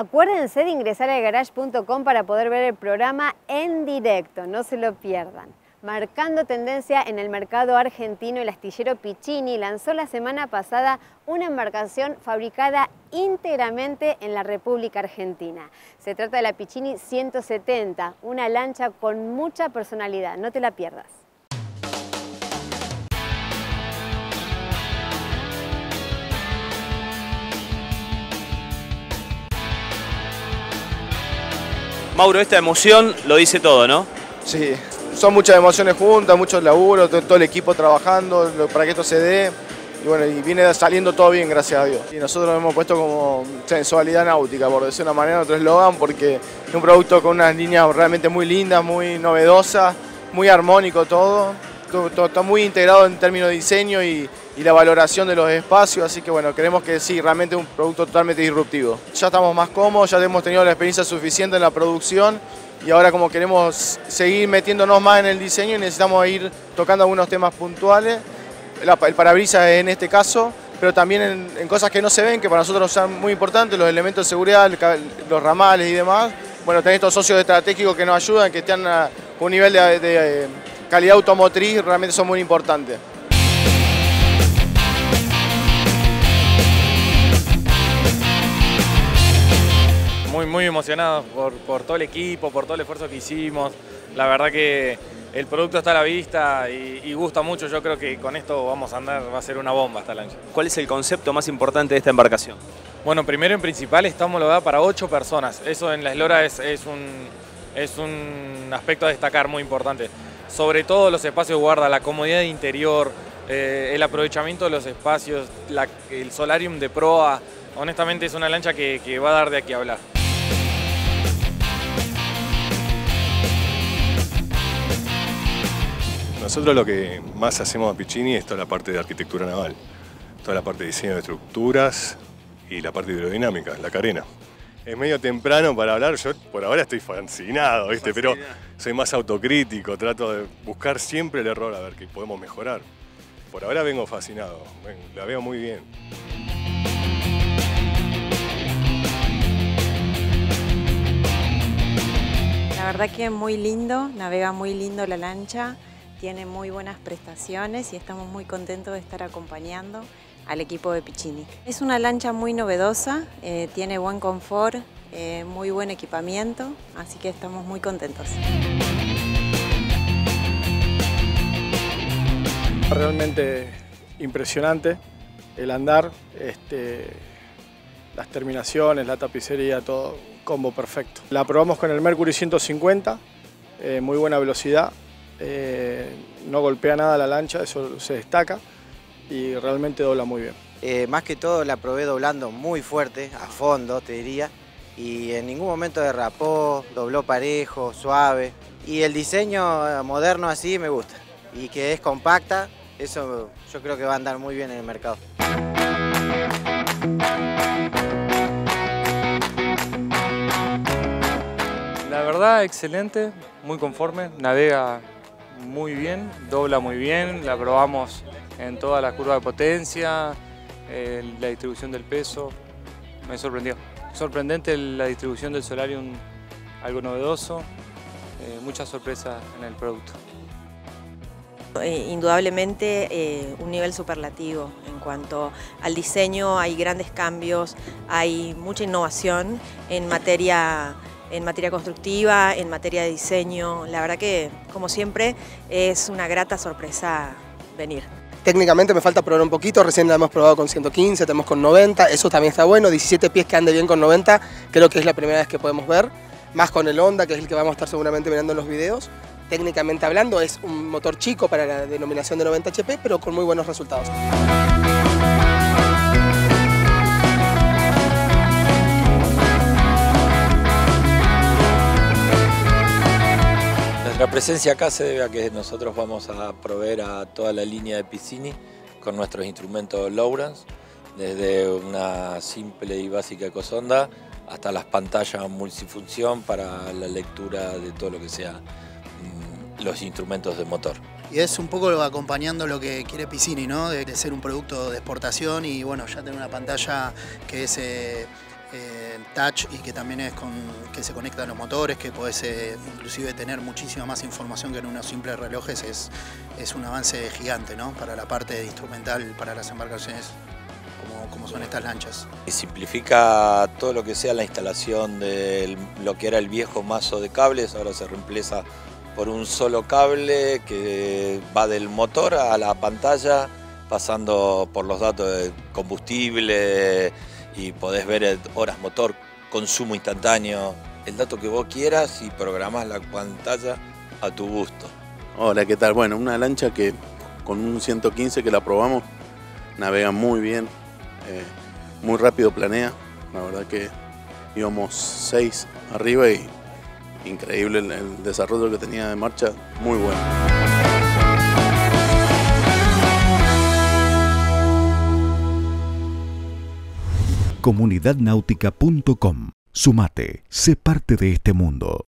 Acuérdense de ingresar a garage.com para poder ver el programa en directo, no se lo pierdan. Marcando tendencia en el mercado argentino, el astillero Piccini lanzó la semana pasada una embarcación fabricada íntegramente en la República Argentina. Se trata de la Piccini 170, una lancha con mucha personalidad, no te la pierdas. Mauro, esta emoción lo dice todo, ¿no? Sí, son muchas emociones juntas, muchos laburo, todo el equipo trabajando para que esto se dé. Y bueno, y viene saliendo todo bien, gracias a Dios. Y nosotros lo hemos puesto como sensualidad náutica, por decir una manera, nuestro eslogan, porque es un producto con unas líneas realmente muy lindas, muy novedosas, muy armónico todo. Todo, está muy integrado en términos de diseño y, y la valoración de los espacios, así que bueno, creemos que sí, realmente un producto totalmente disruptivo. Ya estamos más cómodos, ya hemos tenido la experiencia suficiente en la producción y ahora como queremos seguir metiéndonos más en el diseño necesitamos ir tocando algunos temas puntuales, el parabrisas en este caso, pero también en, cosas que no se ven, que para nosotros son muy importantes, los elementos de seguridad, los ramales y demás. Bueno, tener estos socios estratégicos que nos ayudan, que están a un nivel de, de calidad automotriz, realmente son muy importantes. Muy, muy emocionados por, todo el equipo, por todo el esfuerzo que hicimos. La verdad que el producto está a la vista y, gusta mucho. Yo creo que con esto vamos a andar, va a ser una bomba esta lancha. ¿Cuál es el concepto más importante de esta embarcación? Bueno, primero en principal está homologada para ocho personas. Eso en la eslora es, un, es un aspecto a destacar muy importante. Sobre todo los espacios de guarda, la comodidad de interior, eh, el aprovechamiento de los espacios, el solarium de proa. Honestamente es una lancha que, que va a dar de aquí a hablar. Nosotros lo que más hacemos a Piccini es toda la parte de arquitectura naval, toda la parte de diseño de estructuras y la parte hidrodinámica, la carena. Es medio temprano para hablar, yo por ahora estoy fascinado, ¿viste? pero soy más autocrítico, trato de buscar siempre el error a ver qué podemos mejorar. Por ahora vengo fascinado, la veo muy bien. La verdad que es muy lindo, navega muy lindo la lancha tiene muy buenas prestaciones y estamos muy contentos de estar acompañando al equipo de Piccini. Es una lancha muy novedosa, eh, tiene buen confort, eh, muy buen equipamiento, así que estamos muy contentos. Realmente impresionante el andar, este, las terminaciones, la tapicería, todo combo perfecto. La probamos con el Mercury 150, eh, muy buena velocidad, eh, no golpea nada la lancha, eso se destaca y realmente dobla muy bien. Eh, más que todo la probé doblando muy fuerte, a fondo te diría, y en ningún momento derrapó, dobló parejo, suave. Y el diseño moderno así me gusta, y que es compacta, eso yo creo que va a andar muy bien en el mercado. La verdad, excelente, muy conforme, navega muy bien, dobla muy bien, la probamos en toda la curva de potencia, la distribución del peso, me sorprendió. Sorprendente la distribución del solarium, algo novedoso, eh, muchas sorpresas en el producto. Eh, indudablemente eh, un nivel superlativo en cuanto al diseño, hay grandes cambios, hay mucha innovación en materia en materia constructiva, en materia de diseño. La verdad que, como siempre, es una grata sorpresa venir. Técnicamente me falta probar un poquito, recién la hemos probado con 115, tenemos con 90, eso también está bueno, 17 pies que ande bien con 90, creo que es la primera vez que podemos ver, más con el Honda, que es el que vamos a estar seguramente mirando en los videos. Técnicamente hablando es un motor chico para la denominación de 90 HP, pero con muy buenos resultados. La presencia acá se debe a que nosotros vamos a proveer a toda la línea de Piscini con nuestros instrumentos Lowrance, desde una simple y básica ecosonda hasta las pantallas multifunción para la lectura de todo lo que sea mm, los instrumentos de motor. Y es un poco acompañando lo que quiere Piscini, ¿no? De, ser un producto de exportación y bueno, ya tener una pantalla que es... Eh, touch y que también es con que se conecta a los motores, que podés eh, inclusive tener muchísima más información que en unos simples relojes, es, es un avance gigante ¿no? para la parte instrumental, para las embarcaciones como, como son estas lanchas. Y simplifica todo lo que sea la instalación de lo que era el viejo mazo de cables, ahora se reemplaza por un solo cable que va del motor a la pantalla, pasando por los datos de combustible y podés ver horas motor, consumo instantáneo, el dato que vos quieras y programás la pantalla a tu gusto. Hola, ¿qué tal? Bueno, una lancha que con un 115 que la probamos, navega muy bien, eh, muy rápido planea, la verdad que íbamos 6 arriba y increíble el, el desarrollo que tenía de marcha, muy bueno. comunidadnáutica.com. Sumate, sé parte de este mundo.